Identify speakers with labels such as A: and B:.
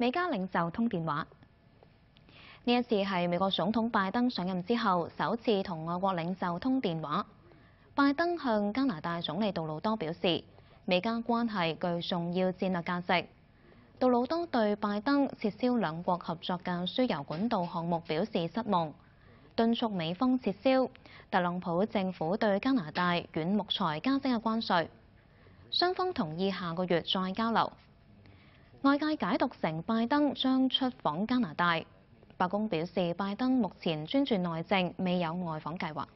A: 美加領袖通電話。呢一次係美國總統拜登上任之後首次同外國領袖通電話。拜登向加拿大總理杜魯多表示，美加關係具重要戰略價值。杜魯多對拜登撤銷兩國合作嘅輸油管道項目表示失望，敦促美方撤銷特朗普政府對加拿大軟木材加徵嘅關稅。雙方同意下個月再交流。外界解读成拜登将出访加拿大。白宫表示，拜登目前专注内政，未有外访计划。